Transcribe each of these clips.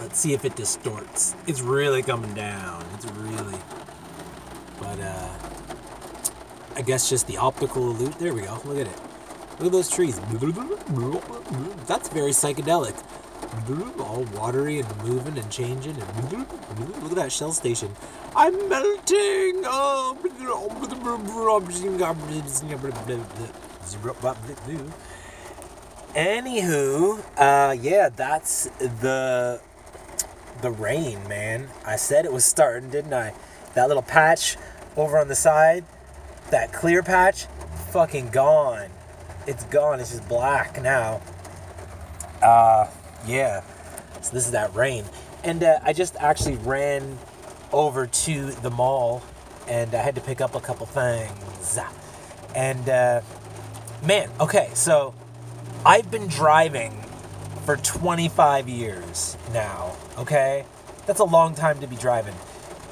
Let's see if it distorts. It's really coming down. It's really. But uh, I guess just the optical illusion. There we go. Look at it. Look at those trees. That's very psychedelic. All watery and moving and changing. And look at that shell station. I'm melting. Oh. Anywho, uh, yeah, that's the the rain, man. I said it was starting, didn't I? That little patch over on the side, that clear patch, fucking gone. It's gone. It's just black now. Uh, yeah. So this is that rain, and uh, I just actually ran over to the mall, and I had to pick up a couple things. And uh, man, okay, so I've been driving for 25 years now, okay? That's a long time to be driving.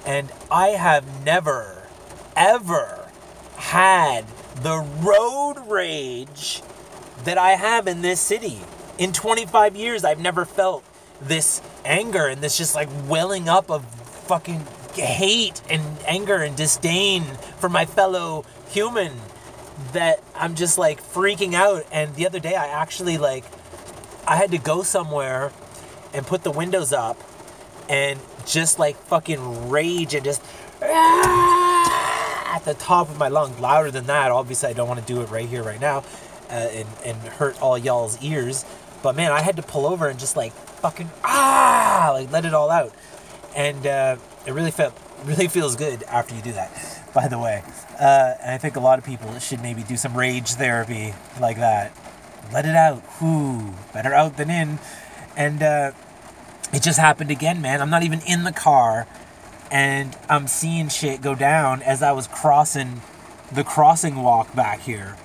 And I have never, ever had the road rage that I have in this city. In 25 years, I've never felt this anger and this just like welling up of fucking hate and anger and disdain for my fellow human that I'm just like freaking out. And the other day, I actually like, I had to go somewhere and put the windows up and just like fucking rage and just at the top of my lungs, louder than that. Obviously, I don't want to do it right here, right now, uh, and and hurt all y'all's ears. But man, I had to pull over and just like fucking ah, like let it all out, and uh, it really felt really feels good after you do that. By the way, uh, and I think a lot of people should maybe do some rage therapy like that. Let it out. Whoo, better out than in. And uh, it just happened again, man. I'm not even in the car, and I'm seeing shit go down as I was crossing the crossing walk back here.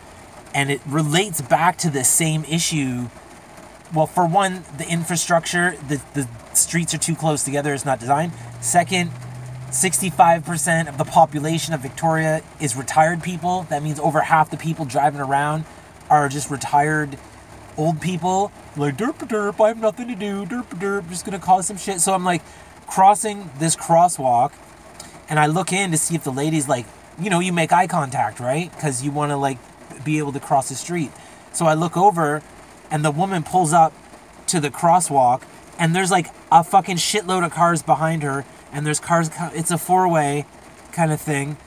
And it relates back to the same issue. Well, for one, the infrastructure, the, the streets are too close together, it's not designed. Second, 65% of the population of Victoria is retired people. That means over half the people driving around are just retired old people. Like, derp derp, I have nothing to do, derp derp, just gonna cause some shit. So I'm like crossing this crosswalk and I look in to see if the lady's like, you know, you make eye contact, right? Because you wanna like be able to cross the street. So I look over and the woman pulls up to the crosswalk and there's like a fucking shitload of cars behind her and there's cars it's a four-way kind of thing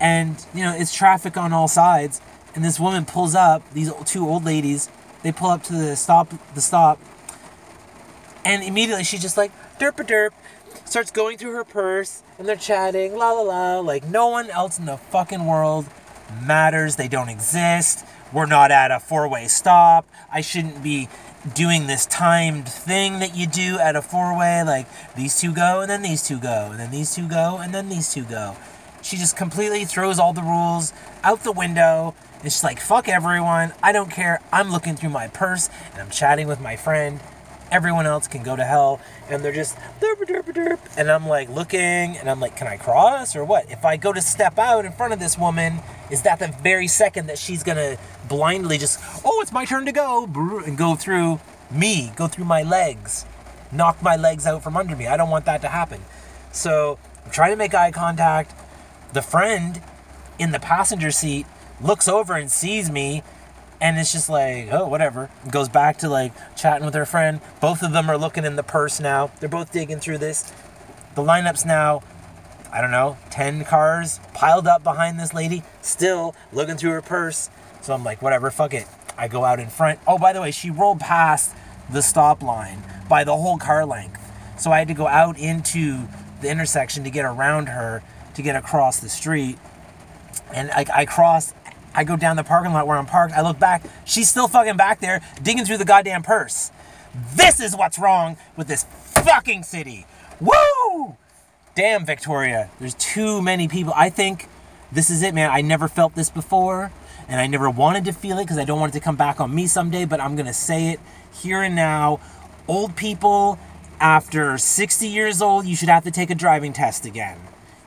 and you know it's traffic on all sides and this woman pulls up these two old ladies they pull up to the stop the stop and immediately she's just like derp a derp starts going through her purse and they're chatting la la la like no one else in the fucking world matters they don't exist we're not at a four-way stop i shouldn't be doing this timed thing that you do at a four way, like these two go and then these two go and then these two go and then these two go. She just completely throws all the rules out the window. It's like, fuck everyone. I don't care. I'm looking through my purse and I'm chatting with my friend. Everyone else can go to hell. And they're just derp derp derp. And I'm like looking and I'm like, can I cross or what? If I go to step out in front of this woman, is that the very second that she's gonna blindly just, oh, it's my turn to go, and go through me, go through my legs, knock my legs out from under me. I don't want that to happen. So I'm trying to make eye contact. The friend in the passenger seat looks over and sees me and it's just like oh whatever. Goes back to like chatting with her friend. Both of them are looking in the purse now. They're both digging through this. The lineups now i don't know 10 cars piled up behind this lady still looking through her purse. So i'm like whatever fuck it. I go out in front. Oh by the way she rolled past the stop line by the whole car length. So i had to go out into the intersection to get around her to get across the street and I, I crossed I go down the parking lot where I'm parked. I look back. She's still fucking back there digging through the goddamn purse. This is what's wrong with this fucking city. Woo! Damn, Victoria. There's too many people. I think this is it, man. I never felt this before, and I never wanted to feel it because I don't want it to come back on me someday, but I'm going to say it here and now. Old people, after 60 years old, you should have to take a driving test again.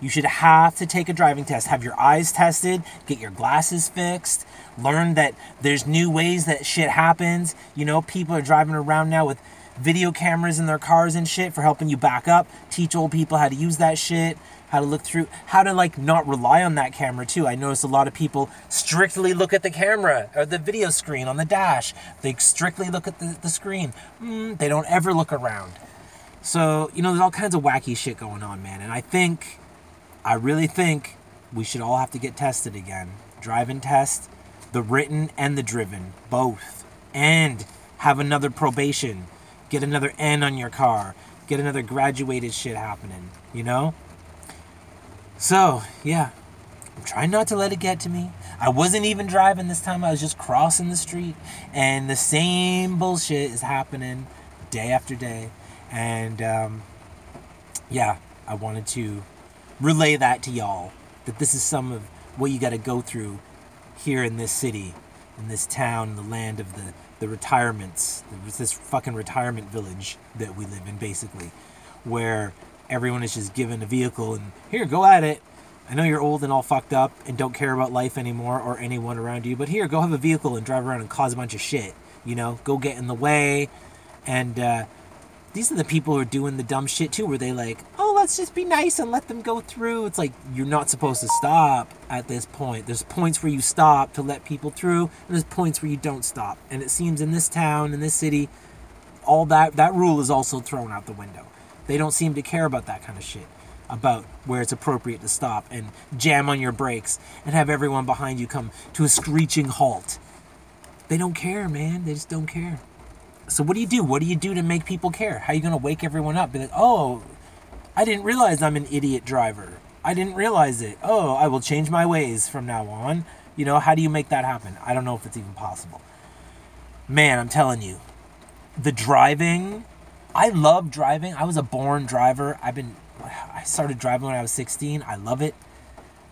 You should have to take a driving test, have your eyes tested, get your glasses fixed, learn that there's new ways that shit happens. You know, people are driving around now with video cameras in their cars and shit for helping you back up, teach old people how to use that shit, how to look through, how to like not rely on that camera too. I notice a lot of people strictly look at the camera or the video screen on the dash. They strictly look at the, the screen. Mm, they don't ever look around. So, you know, there's all kinds of wacky shit going on, man. And I think, I really think we should all have to get tested again. Drive and test, the written and the driven, both. And have another probation. Get another N on your car. Get another graduated shit happening, you know? So, yeah. I'm trying not to let it get to me. I wasn't even driving this time, I was just crossing the street. And the same bullshit is happening day after day. And um, yeah, I wanted to relay that to y'all that this is some of what you got to go through here in this city, in this town, in the land of the, the retirements. There's this fucking retirement village that we live in, basically, where everyone is just given a vehicle and here, go at it. I know you're old and all fucked up and don't care about life anymore or anyone around you, but here, go have a vehicle and drive around and cause a bunch of shit. You know, go get in the way and uh, these are the people who are doing the dumb shit too, where they like, oh, let's just be nice and let them go through. It's like you're not supposed to stop at this point. There's points where you stop to let people through, and there's points where you don't stop. And it seems in this town, in this city, all that that rule is also thrown out the window. They don't seem to care about that kind of shit. About where it's appropriate to stop and jam on your brakes and have everyone behind you come to a screeching halt. They don't care, man. They just don't care. So what do you do? What do you do to make people care? How are you going to wake everyone up? Be like, oh, I didn't realize I'm an idiot driver. I didn't realize it. Oh, I will change my ways from now on. You know, how do you make that happen? I don't know if it's even possible. Man, I'm telling you, the driving, I love driving. I was a born driver. I've been, I started driving when I was 16. I love it.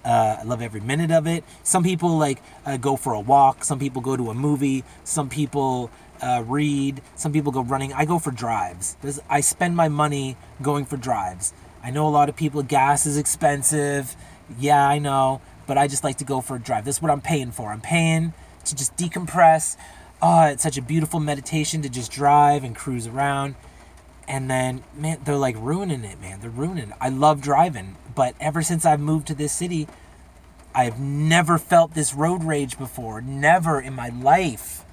Uh, I love every minute of it. Some people like uh, go for a walk. Some people go to a movie. Some people uh, read. Some people go running. I go for drives. There's, I spend my money going for drives. I know a lot of people, gas is expensive. Yeah, I know. But I just like to go for a drive. This is what I'm paying for. I'm paying to just decompress. Oh, it's such a beautiful meditation to just drive and cruise around. And then, man, they're like ruining it, man. They're ruining it. I love driving. But ever since I've moved to this city, I've never felt this road rage before. Never in my life.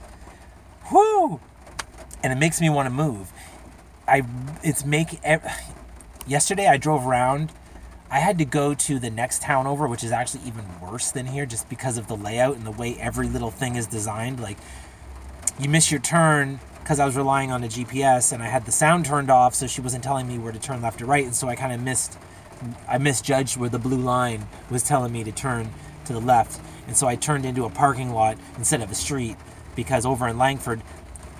Whoo! And it makes me want to move. I it's make yesterday I drove around. I had to go to the next town over, which is actually even worse than here, just because of the layout and the way every little thing is designed. Like you miss your turn because I was relying on a GPS and I had the sound turned off, so she wasn't telling me where to turn left or right, and so I kind of missed. I misjudged where the blue line was telling me to turn to the left, and so I turned into a parking lot instead of a street because over in Langford,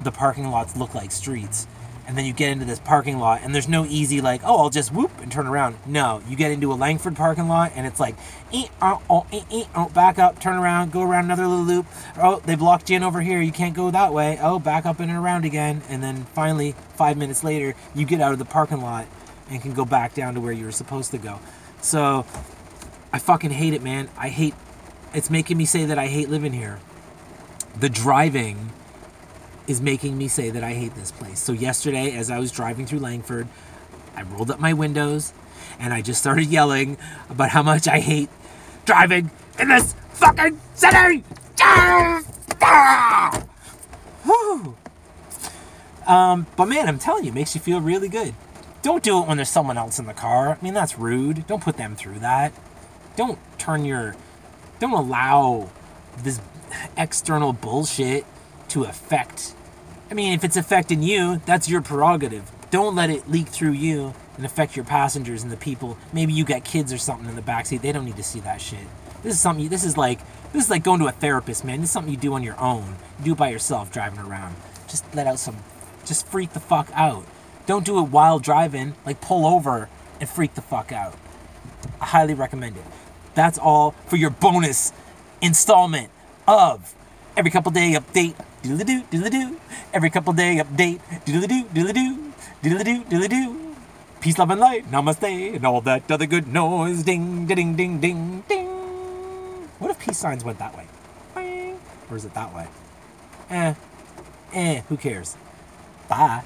the parking lots look like streets. And then you get into this parking lot, and there's no easy, like, oh, I'll just whoop and turn around. No, you get into a Langford parking lot, and it's like, ee, uh, oh, oh, oh, back up, turn around, go around another little loop. Oh, they blocked you in over here. You can't go that way. Oh, back up and around again. And then finally, five minutes later, you get out of the parking lot and can go back down to where you were supposed to go. So, I fucking hate it, man. I hate. It's making me say that I hate living here the driving is making me say that I hate this place. So yesterday, as I was driving through Langford, I rolled up my windows and I just started yelling about how much I hate driving in this fucking city. Um, but man, I'm telling you, it makes you feel really good. Don't do it when there's someone else in the car. I mean, that's rude. Don't put them through that. Don't turn your. Don't allow this external bullshit to affect. I mean, if it's affecting you, that's your prerogative. Don't let it leak through you and affect your passengers and the people. Maybe you got kids or something in the backseat. They don't need to see that shit. This is something. You, This is like this is like going to a therapist, man. This is something you do on your own. You do it by yourself, driving around. Just let out some. Just freak the fuck out. Don't do it while driving. Like pull over and freak the fuck out. I highly recommend it. That's all for your bonus installment of every couple day update, doodle doo, doodle doo. Every couple day update, doodle doo, doodle doo, doodle doo, doodle doo. Peace, love, and light, namaste, and all that other good noise. Ding, ding, ding, ding, ding. What if peace signs went that way? Or is it that way? Eh, eh, who cares? Bye.